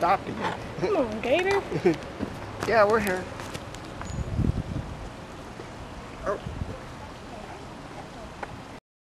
stopped again. Come on, Gator. yeah, we're here. Oh.